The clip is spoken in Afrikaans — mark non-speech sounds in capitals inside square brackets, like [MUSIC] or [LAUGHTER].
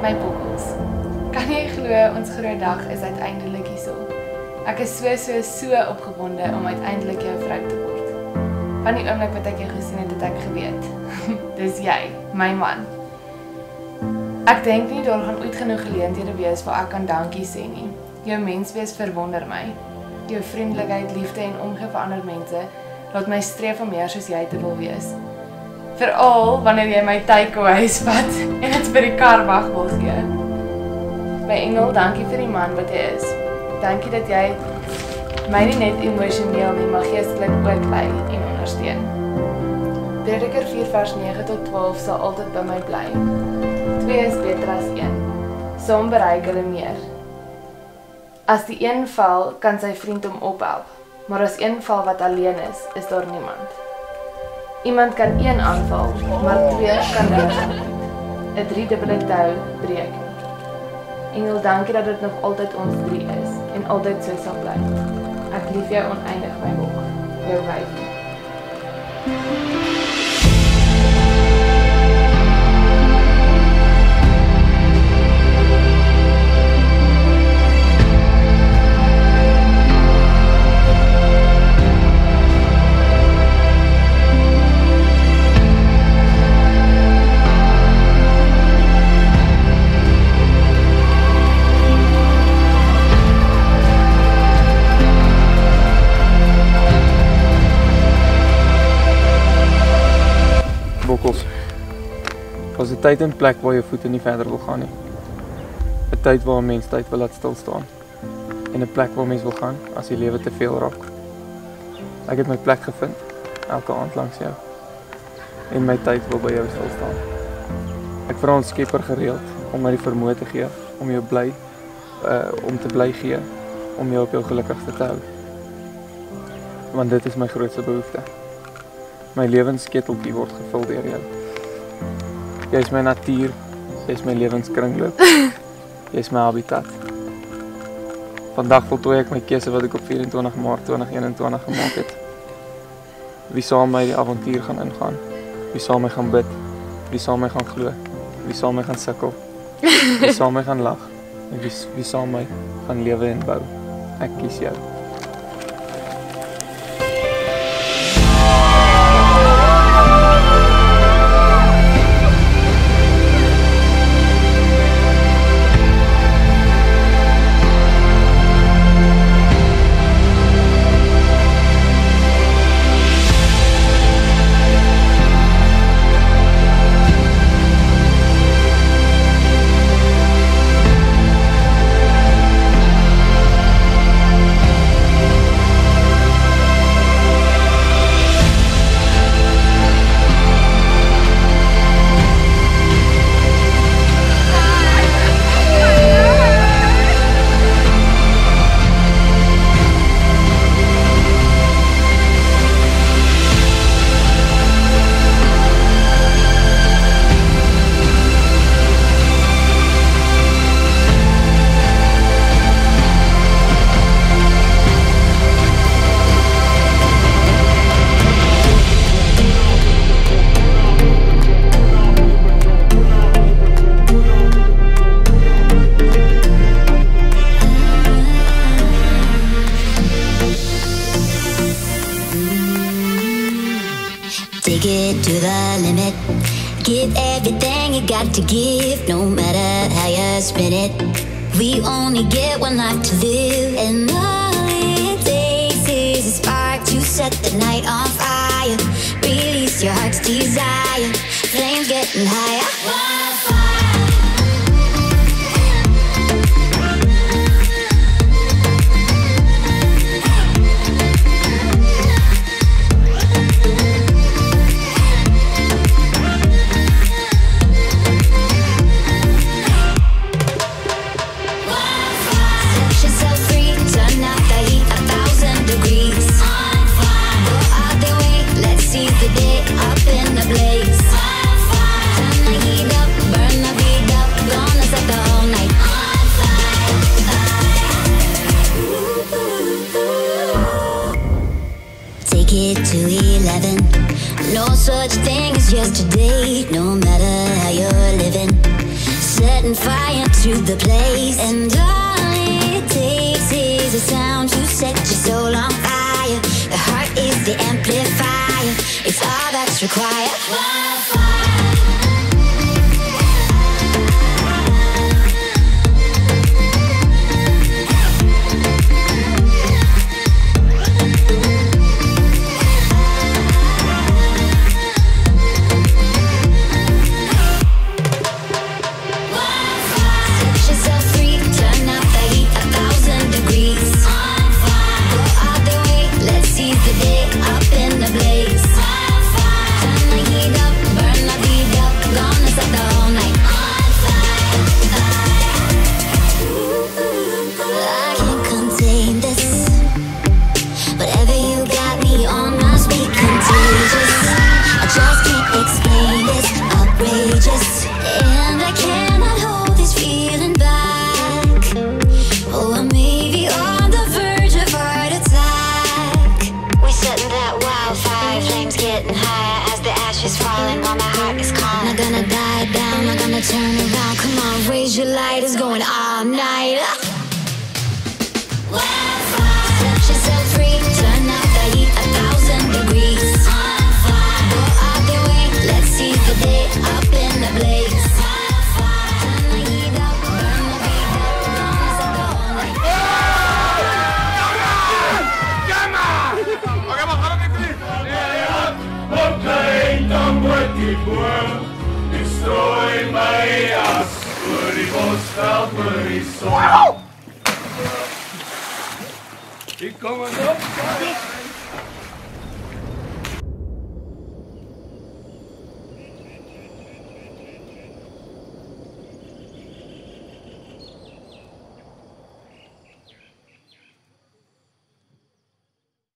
My bokkels. Kan jy glo ons groot dag is uiteindelik hierso? Ek is so so so opgewonde om uiteindelik jou vrou te word. Van die oomblik wat ek jou gesien het, het ek geweet. [LAUGHS] Dis jy, my man. Ek dink nie daar gaan ooit genoeg geleenthede wees waar ek kan dankie sê nie. Jou menswees verwonder my. Jou vriendelikheid, liefde en omgee vir ander mense laat my streef om meer soos jy te wil wees. Veral wanneer jy my takeaways vat [LAUGHS] en dit by die kar wag wil gee. My engel, dankie vir die man wat jy is. Dankie dat jy my nie net emosioneel nie, maar geestelik ook lei en ondersteun. Prediker 4 vers 9 tot 12 sal altyd by my bly. 2 is beter as 1. Saam bereik hulle meer. As die een val, kan sy vriend hom ophelp, maar as een val wat alleen is, is daar niemand. Iemand kan een aanval, maar twee kan bied. 'n Driedubbele tou breek. Engel, dankie dat dit nog altyd ons drie is en altyd so sal bly. Ek lief jou oneindig, my bok. Jou wyfie. Bokkels. Daar's 'n tyd en plek waar jou voete nie verder wil gaan nie. 'n Tyd waar 'n mens tyd wil laat stil staan. En 'n plek waar mens wil gaan as die lewe te veel raak. Ek het my plek gevind elke aand langs jou. En my tyd wil by jou stil staan. Ek vra ons Skepper gereeld om my die vermoë te gee om jou bly uh om te bly gee om jou op jou gelukkigste te hou. Want dit is my grootste behoefte. My lewensketeltjie word gevul deur jou. Jy is my natuur, jy is my lewenskringloop. [LAUGHS] Jy is my habitat. Vandag voltooi ek my keuse wat ek op 24 Maart 2021 gemaak het. Wie saam my die avontuur gaan ingaan? Wie saam my gaan bid? Wie saam my gaan glo? Wie saam my gaan sukkel? Wie [LAUGHS] saam my gaan lag? En wie wie saam my gaan lewe en bou? Ek kies jou. Take it to the limit. Give everything you got to give, no matter how you spin it. We only get one life to live, and all it takes is a spark to set the night on fire. Release your heart's desire, flames getting higher. Take it to eleven. No such thing as yesterday, no matter how you're living. setting fire to the place. And all it takes is a sound to set your soul on fire. The heart is the amplifier, it's all that's required. Set down, turn around. Come on, raise your light, it's going all night. Set yourself free, turn up the heat a thousand degrees. Go all the way, let's see the day up in the blaze. Turn the heat up, strooi my as oor die bosveld vir die son. Ek kom en op.